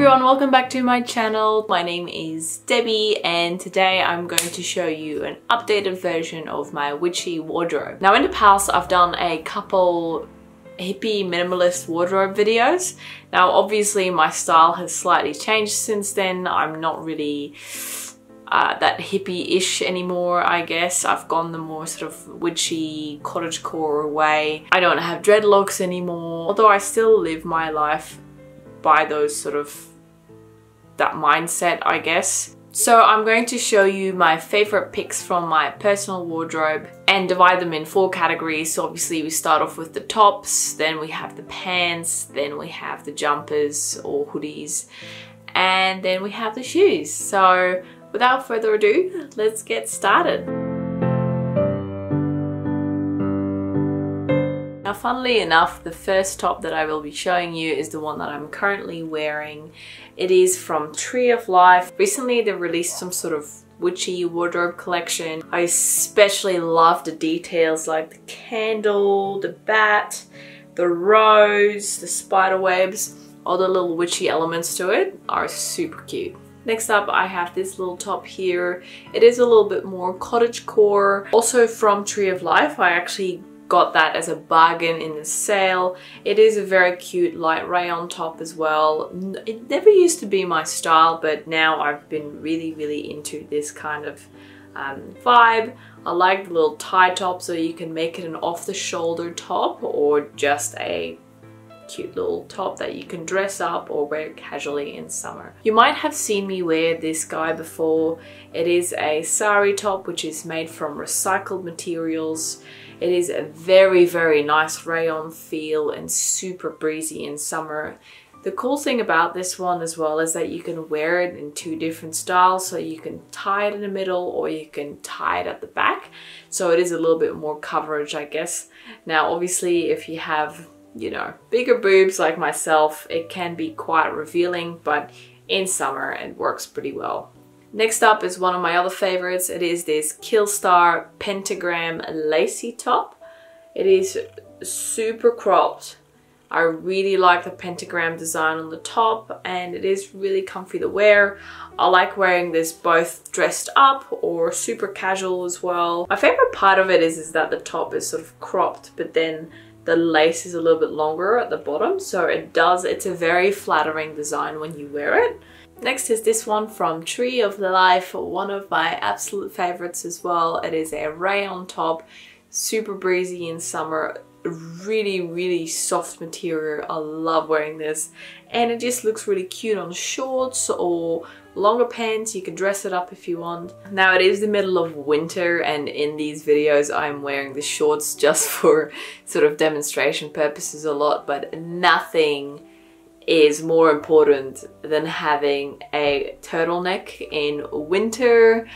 everyone, welcome back to my channel. My name is Debbie and today I'm going to show you an updated version of my witchy wardrobe. Now in the past I've done a couple hippie minimalist wardrobe videos. Now obviously my style has slightly changed since then. I'm not really uh, that hippie-ish anymore, I guess. I've gone the more sort of witchy cottagecore way. I don't have dreadlocks anymore, although I still live my life by those sort of that mindset, I guess. So I'm going to show you my favorite picks from my personal wardrobe and divide them in four categories. So obviously we start off with the tops, then we have the pants, then we have the jumpers or hoodies, and then we have the shoes. So without further ado, let's get started. Now funnily enough, the first top that I will be showing you is the one that I'm currently wearing. It is from Tree of Life. Recently they released some sort of witchy wardrobe collection. I especially love the details like the candle, the bat, the rose, the spider webs, all the little witchy elements to it are super cute. Next up I have this little top here. It is a little bit more cottage core. Also from Tree of Life. I actually got that as a bargain in the sale. It is a very cute light rayon top as well. It never used to be my style, but now I've been really, really into this kind of um, vibe. I like the little tie top so you can make it an off-the-shoulder top or just a cute little top that you can dress up or wear casually in summer. You might have seen me wear this guy before. It is a sari top which is made from recycled materials. It is a very, very nice rayon feel and super breezy in summer. The cool thing about this one as well is that you can wear it in two different styles. So you can tie it in the middle or you can tie it at the back. So it is a little bit more coverage, I guess. Now, obviously, if you have you know, bigger boobs like myself, it can be quite revealing, but in summer it works pretty well. Next up is one of my other favorites. It is this Killstar Pentagram Lacy Top. It is super cropped. I really like the pentagram design on the top and it is really comfy to wear. I like wearing this both dressed up or super casual as well. My favorite part of it is, is that the top is sort of cropped but then the lace is a little bit longer at the bottom so it does it's a very flattering design when you wear it. Next is this one from tree of life one of my absolute favorites as well. It is a rayon top super breezy in summer really really soft material. I love wearing this. And it just looks really cute on shorts or longer pants. You can dress it up if you want. Now it is the middle of winter and in these videos i'm wearing the shorts just for sort of demonstration purposes a lot but nothing is more important than having a turtleneck in winter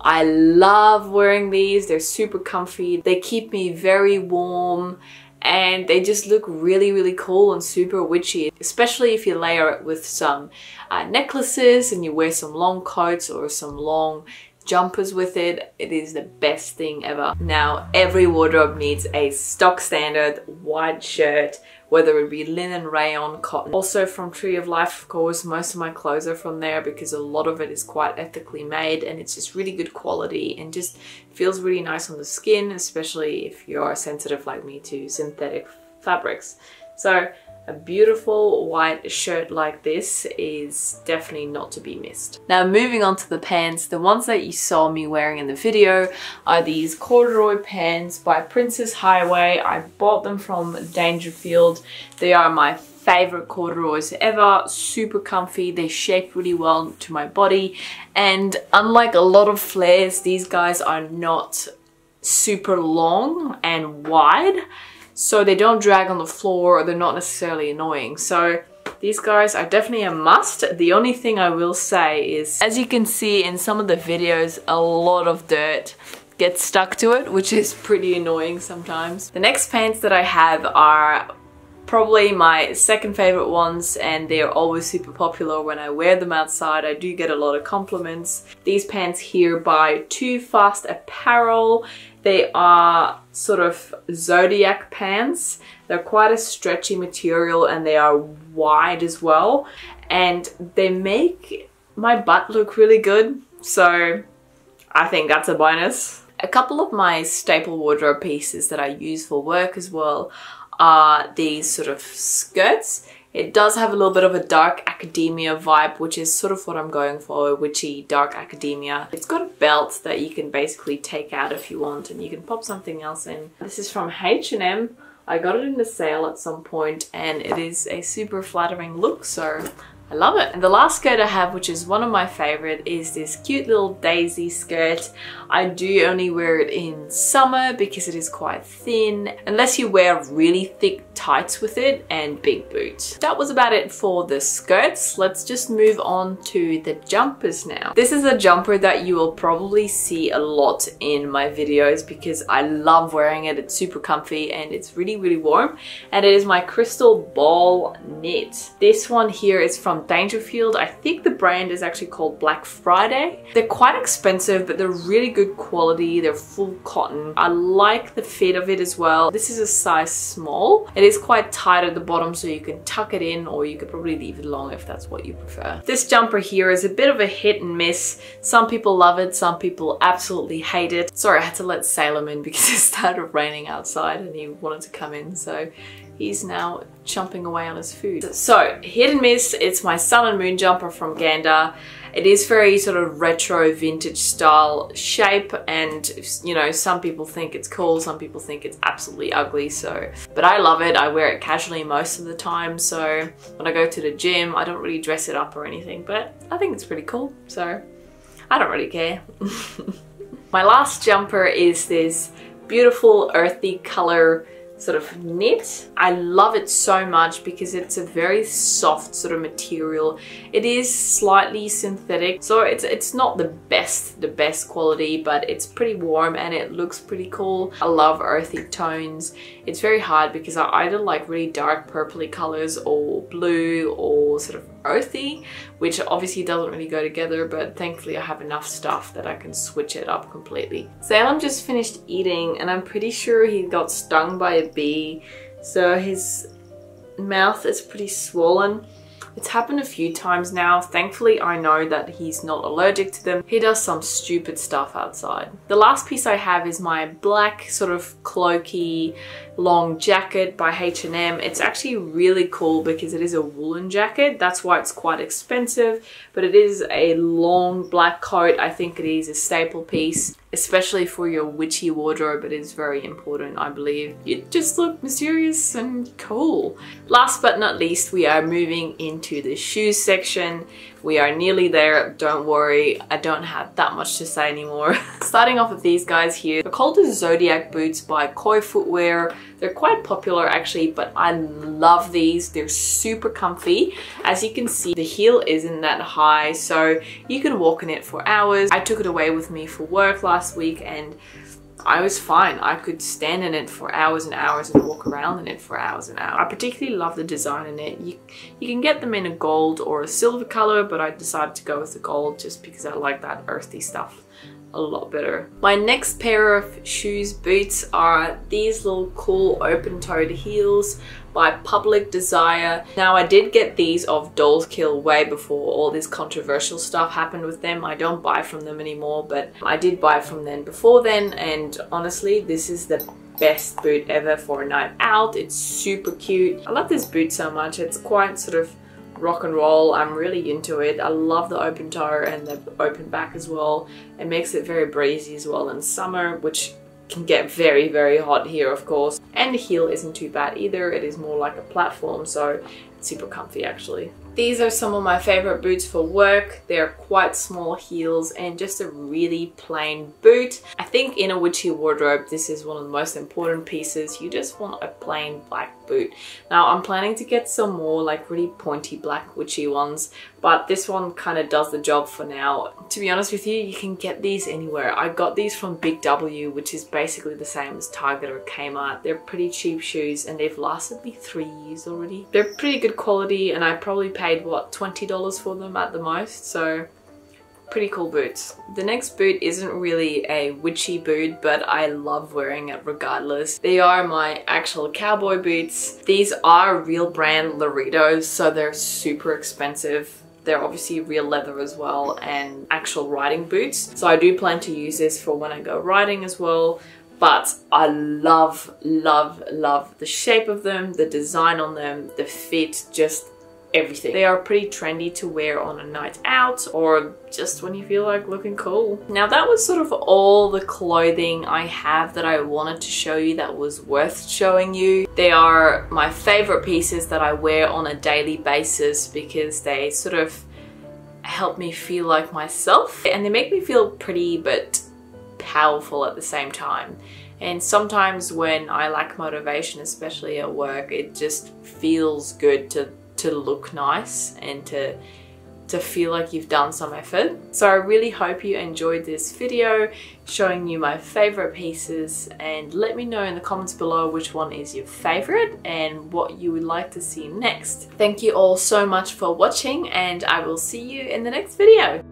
I love wearing these. They're super comfy. They keep me very warm and they just look really really cool and super witchy especially if you layer it with some uh, necklaces and you wear some long coats or some long jumpers with it it is the best thing ever now every wardrobe needs a stock standard white shirt whether it be linen, rayon, cotton. Also from Tree of Life, of course, most of my clothes are from there because a lot of it is quite ethically made and it's just really good quality and just feels really nice on the skin, especially if you're sensitive like me to synthetic fabrics. So a beautiful white shirt like this is definitely not to be missed. Now moving on to the pants, the ones that you saw me wearing in the video are these corduroy pants by Princess Highway. I bought them from Dangerfield. They are my favorite corduroys ever super comfy they shape really well to my body and unlike a lot of flares these guys are not super long and wide so they don't drag on the floor or they're not necessarily annoying. So these guys are definitely a must. The only thing I will say is, as you can see in some of the videos, a lot of dirt gets stuck to it, which is pretty annoying sometimes. The next pants that I have are probably my second favorite ones and they're always super popular when I wear them outside. I do get a lot of compliments. These pants here by Too Fast Apparel. They are sort of zodiac pants. They're quite a stretchy material and they are wide as well. and they make my butt look really good. So I think that's a bonus. A couple of my staple wardrobe pieces that I use for work as well are these sort of skirts. It does have a little bit of a dark academia vibe, which is sort of what I'm going for, witchy dark academia. It's got a belt that you can basically take out if you want and you can pop something else in. This is from H&M. I got it in the sale at some point and it is a super flattering look, so I love it. And the last skirt I have, which is one of my favorite, is this cute little daisy skirt. I do only wear it in summer because it is quite thin, unless you wear really thick tights with it and big boots. That was about it for the skirts. Let's just move on to the jumpers now. This is a jumper that you will probably see a lot in my videos because I love wearing it. It's super comfy and it's really, really warm. And it is my crystal ball knit. This one here is from Dangerfield. I think the brand is actually called Black Friday. They're quite expensive, but they're really good quality. They're full cotton. I like the fit of it as well. This is a size small. It is quite tight at the bottom, so you can tuck it in or you could probably leave it long if that's what you prefer. This jumper here is a bit of a hit and miss. Some people love it, some people absolutely hate it. Sorry, I had to let Salem in because it started raining outside and he wanted to come in, so he's now chomping away on his food. So, hit and miss, it's my sun and moon jumper from Gander. It is very sort of retro vintage style shape and you know some people think it's cool some people think it's absolutely ugly so but I love it I wear it casually most of the time so when I go to the gym I don't really dress it up or anything but I think it's pretty cool so I don't really care. My last jumper is this beautiful earthy color sort of knit. I love it so much because it's a very soft sort of material. It is slightly synthetic, so it's, it's not the best, the best quality, but it's pretty warm and it looks pretty cool. I love earthy tones. It's very hard because I either like really dark purpley colors or blue or sort of earthy, which obviously doesn't really go together, but thankfully I have enough stuff that I can switch it up completely. Salem just finished eating and I'm pretty sure he got stung by a bee, so his mouth is pretty swollen. It's happened a few times now. Thankfully, I know that he's not allergic to them. He does some stupid stuff outside. The last piece I have is my black sort of cloaky long jacket by H&M. It's actually really cool because it is a woolen jacket. That's why it's quite expensive, but it is a long black coat. I think it is a staple piece especially for your witchy wardrobe, it is very important, I believe. You just look mysterious and cool. Last but not least, we are moving into the shoes section. We are nearly there, don't worry, I don't have that much to say anymore. Starting off with these guys here, they're called the Zodiac boots by Koi Footwear. They're quite popular actually, but I love these. They're super comfy. As you can see, the heel isn't that high, so you can walk in it for hours. I took it away with me for work last week and I was fine. I could stand in it for hours and hours and walk around in it for hours and hours. I particularly love the design in it. You, you can get them in a gold or a silver color, but I decided to go with the gold just because I like that earthy stuff a lot better. My next pair of shoes boots are these little cool open-toed heels by Public Desire. Now I did get these off Dolls Kill way before all this controversial stuff happened with them. I don't buy from them anymore but I did buy from them before then and honestly this is the best boot ever for a night out. It's super cute. I love this boot so much. It's quite sort of rock and roll. I'm really into it. I love the open toe and the open back as well. It makes it very breezy as well in summer, which can get very, very hot here, of course. And the heel isn't too bad either. It is more like a platform, so it's super comfy actually. These are some of my favorite boots for work. They're quite small heels and just a really plain boot. I think in a witchy wardrobe, this is one of the most important pieces. You just want a plain black boot. Now I'm planning to get some more like really pointy black witchy ones, but this one kind of does the job for now. To be honest with you, you can get these anywhere. I got these from Big W, which is basically the same as Target or Kmart. They're pretty cheap shoes and they've lasted me three years already. They're pretty good quality and I probably paid what, $20 for them at the most. So pretty cool boots. The next boot isn't really a witchy boot, but I love wearing it regardless. They are my actual cowboy boots. These are real brand Laredos, so they're super expensive. They're obviously real leather as well and actual riding boots. So I do plan to use this for when I go riding as well but I love, love, love the shape of them, the design on them, the fit, just everything. They are pretty trendy to wear on a night out or just when you feel like looking cool. Now that was sort of all the clothing I have that I wanted to show you that was worth showing you. They are my favorite pieces that I wear on a daily basis because they sort of help me feel like myself and they make me feel pretty but powerful at the same time. And sometimes when I lack motivation, especially at work, it just feels good to to look nice and to to feel like you've done some effort. So I really hope you enjoyed this video showing you my favorite pieces and let me know in the comments below which one is your favorite and what you would like to see next. Thank you all so much for watching and I will see you in the next video.